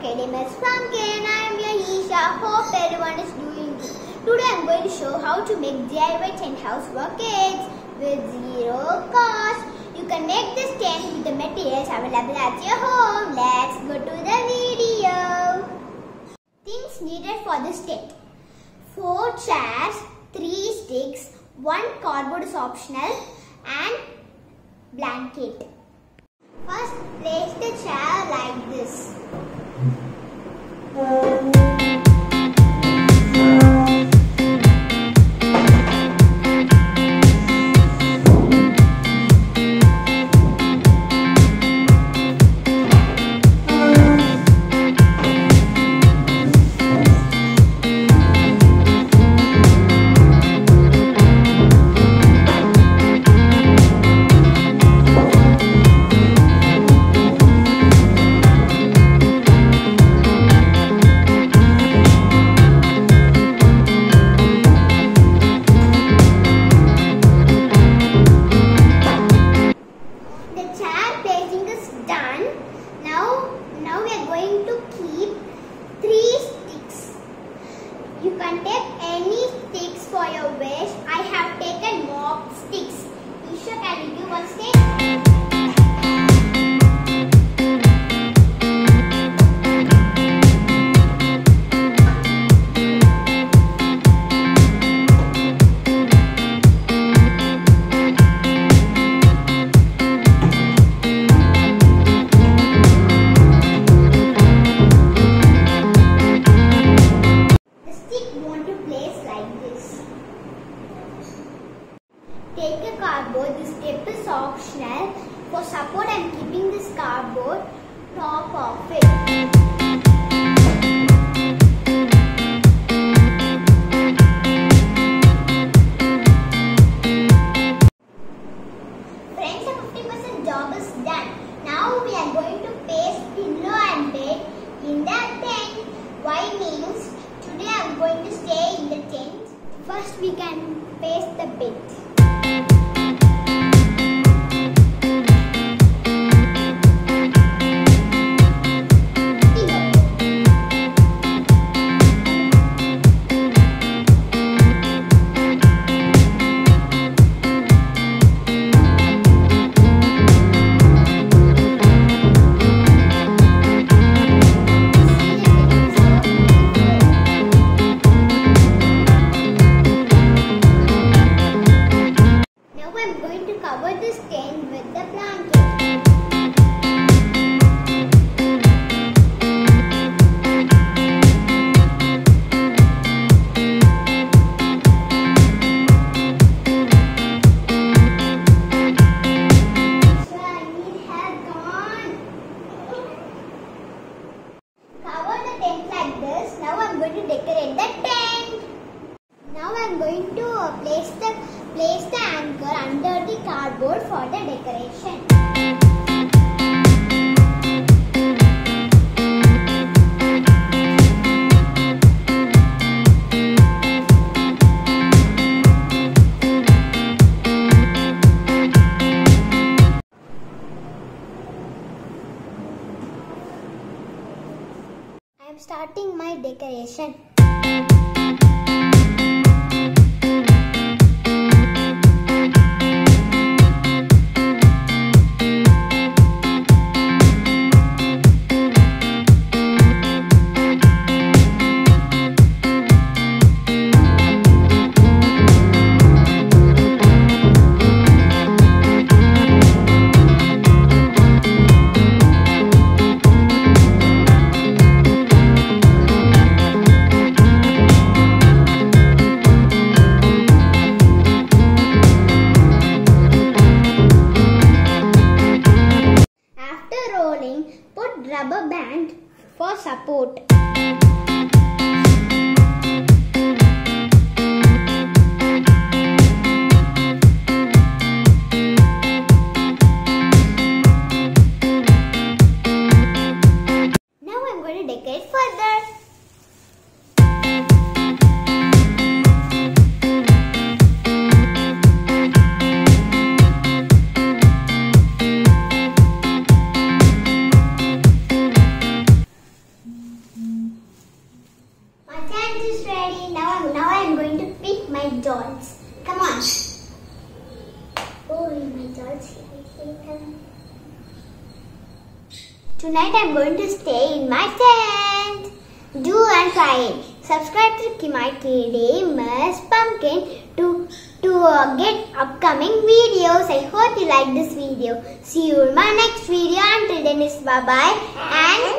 Kiddy Miss Pumpkin. I am Yahisha. Hope everyone is doing good. Today I am going to show how to make DIY tent house rockets with zero cost. You can make this tent with the materials available at your home. Let's go to the video. Things needed for this tent. 4 chairs, 3 sticks, 1 cardboard is optional and blanket. First place the chair like this. The You can take any sticks for your wish. I have taken mop sticks. Isha, can you give one stick? Take a cardboard. This tip is optional. For support, I am keeping this cardboard top of it. Friends, the 50% job is done. I'm going to place the place the anchor under the cardboard for the decoration. I am starting my decoration. rubber band for support. Tonight I'm going to stay in my tent. Do and try it. Subscribe to Kiddy Miss Pumpkin to to uh, get upcoming videos. I hope you like this video. See you in my next video. Until then, it's bye bye and